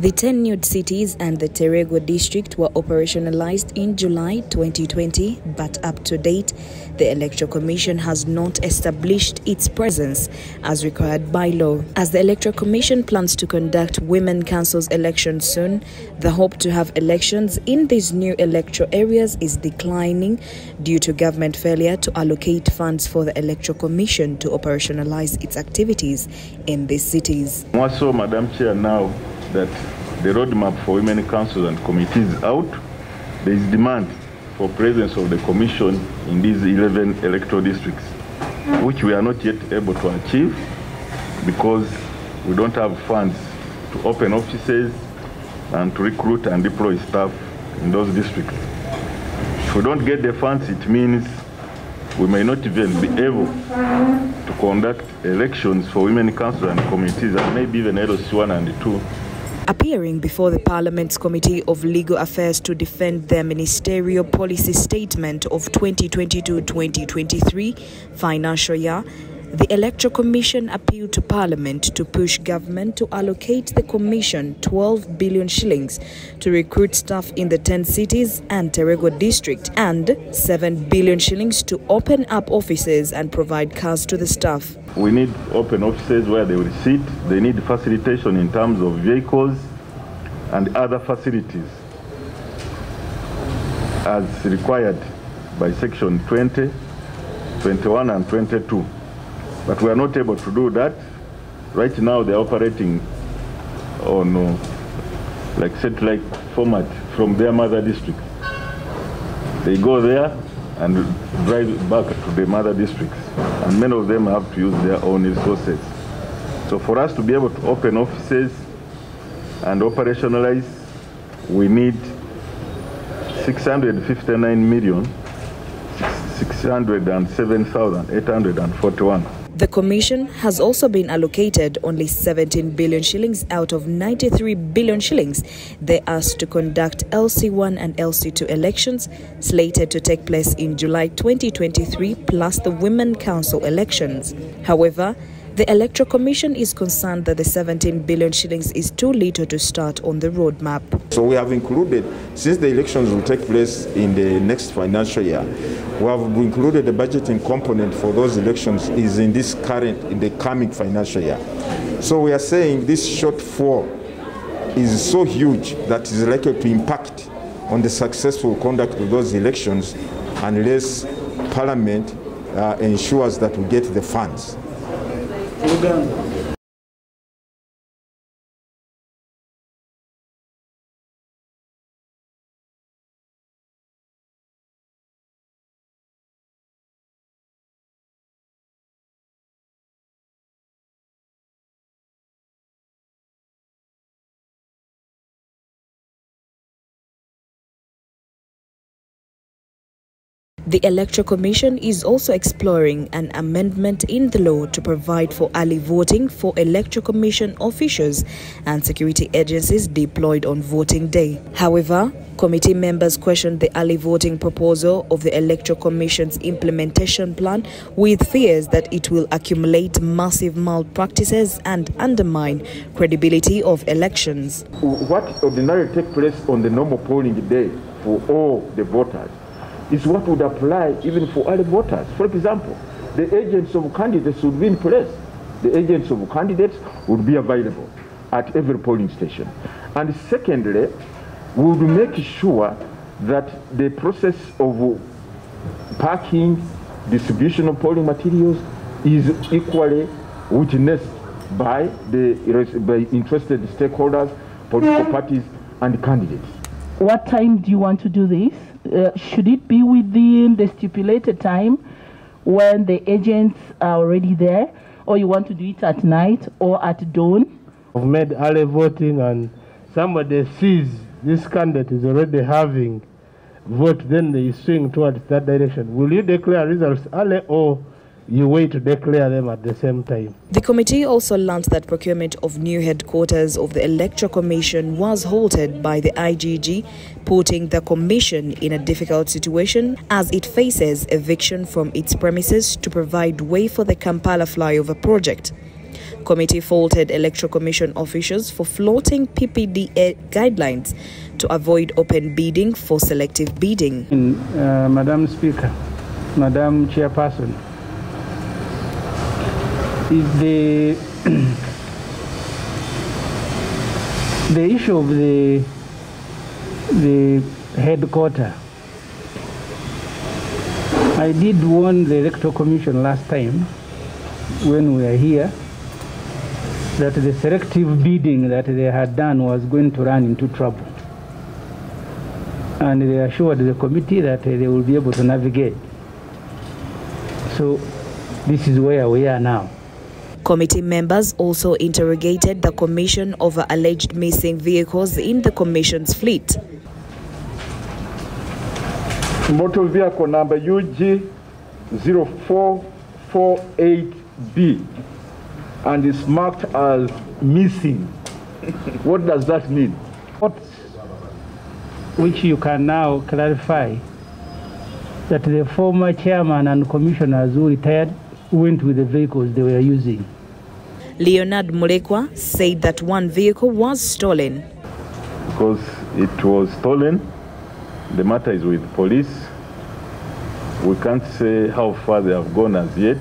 The 10 nude cities and the Terego district were operationalized in July 2020, but up to date, the Electoral Commission has not established its presence as required by law. As the Electoral Commission plans to conduct women councils elections soon, the hope to have elections in these new electoral areas is declining due to government failure to allocate funds for the Electoral Commission to operationalize its activities in these cities. More so, Madam Chair, now that the roadmap for women councils and committees is out, there is demand for presence of the commission in these 11 electoral districts, which we are not yet able to achieve because we don't have funds to open offices and to recruit and deploy staff in those districts. If we don't get the funds, it means we may not even be able to conduct elections for women councils and committees and maybe even LOC 1 and 2 appearing before the Parliament's Committee of Legal Affairs to defend their ministerial policy statement of 2022-2023 financial year, the Electoral Commission appealed to Parliament to push government to allocate the Commission 12 billion shillings to recruit staff in the 10 cities and Terego district and 7 billion shillings to open up offices and provide cars to the staff. We need open offices where they will sit. They need facilitation in terms of vehicles and other facilities as required by Section 20, 21 and 22. But we are not able to do that. Right now they're operating on uh, like satellite format from their mother district. They go there and drive back to the mother districts. And many of them have to use their own resources. So for us to be able to open offices and operationalize, we need 659 million 607,841. The Commission has also been allocated only 17 billion shillings out of 93 billion shillings they asked to conduct LC1 and LC2 elections slated to take place in July 2023 plus the Women Council elections. However, the Electoral Commission is concerned that the 17 billion shillings is too little to start on the roadmap. So we have included, since the elections will take place in the next financial year, we have included the budgeting component for those elections is in this current, in the coming financial year. So we are saying this shortfall is so huge that is likely to impact on the successful conduct of those elections unless Parliament uh, ensures that we get the funds. Lugano. The Electoral Commission is also exploring an amendment in the law to provide for early voting for Electoral Commission officials and security agencies deployed on voting day. However, committee members questioned the early voting proposal of the Electoral Commission's implementation plan with fears that it will accumulate massive malpractices and undermine credibility of elections. What ordinarily takes place on the normal polling day for all the voters is what would apply even for early voters. For example, the agents of candidates would be in place. The agents of candidates would be available at every polling station. And secondly, we would make sure that the process of packing, distribution of polling materials is equally witnessed by the by interested stakeholders, political parties, and candidates. What time do you want to do this? Uh, should it be within the stipulated time when the agents are already there, or you want to do it at night or at dawn? I've made early voting, and somebody sees this candidate is already having vote, then they swing towards that direction. Will you declare results early or you wait to declare them at the same time. The committee also learned that procurement of new headquarters of the Electoral Commission was halted by the IGG, putting the commission in a difficult situation as it faces eviction from its premises to provide way for the Kampala flyover project. Committee faulted Electoral Commission officials for flouting PPDA guidelines to avoid open bidding for selective bidding. Uh, Madam Speaker, Madam Chairperson, the the issue of the the headquarter. I did warn the Electoral Commission last time when we were here that the selective bidding that they had done was going to run into trouble. And they assured the committee that they will be able to navigate. So this is where we are now. Committee members also interrogated the Commission over alleged missing vehicles in the Commission's fleet. Motor vehicle number UG 0448B and is marked as missing. what does that mean? What, which you can now clarify that the former chairman and commissioners who retired went with the vehicles they were using. Leonard Mulekwa said that one vehicle was stolen. Because it was stolen, the matter is with police. We can't say how far they have gone as yet.